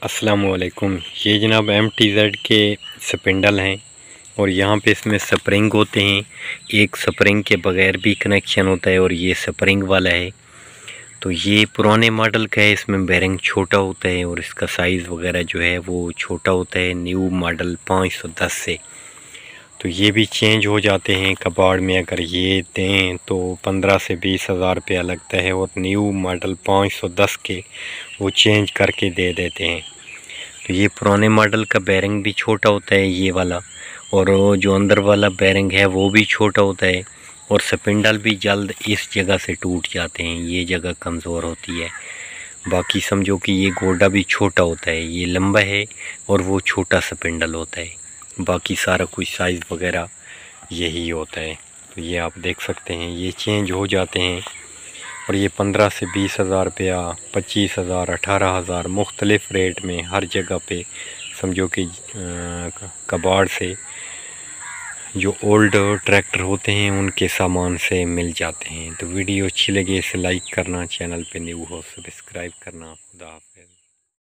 السلام علیکم۔ یہ جناب ایم ٹی زیڈ کے سپنڈل ہیں اور یہاں پہ اس میں سپرنگ ہوتے ہیں۔ ایک سپرنگ کے بغیر بھی کنیکشن ہوتا ہے اور یہ سپرنگ والا ہے۔ تو یہ پرانے ماڈل کا ہے، اس میں بیرنگ چھوٹا ہوتا ہے اور اس کا سائز وغیرہ جو ہے وہ چھوٹا ہوتا ہے۔ نیو ماڈل پانچ سو دس سے۔ تو یہ بھی چینج ہو جاتے ہیں کباڑ میں اگر یہ دیں تو پندرہ سے بیس ہزار روپیہ لگتا ہے اور نیو ماڈل پانچ سو دس کے وہ چینج کر کے دے دیتے ہیں۔ تو یہ پرانے ماڈل کا بیرنگ بھی چھوٹا ہوتا ہے یہ والا، اور جو اندر والا بیرنگ ہے وہ بھی چھوٹا ہوتا ہے، اور سپنڈل بھی جلد اس جگہ سے ٹوٹ جاتے ہیں، یہ جگہ کمزور ہوتی ہے۔ باقی سمجھو کہ یہ گوڈا بھی چھوٹا ہوتا ہے، یہ لمبا ہے اور وہ چھوٹا سپنڈل ہوتا ہے۔ باقی سارا کچھ سائز وغیرہ یہی ہوتا ہے۔ تو یہ آپ دیکھ سکتے ہیں، یہ چینج ہو جاتے ہیں اور یہ پندرہ سے بیس ہزار روپیہ، پچیس ہزار، اٹھارہ ہزار مختلف ریٹ میں ہر جگہ پہ سمجھو کہ کباڑ سے جو اولڈ ٹریکٹر ہوتے ہیں، ان کے سامان سے مل جاتے ہیں۔ تو ویڈیو اچھی لگے اسے لائک کرنا چینل پہ نیو ہو سبسکرائب کرنا۔ خدا حافظ۔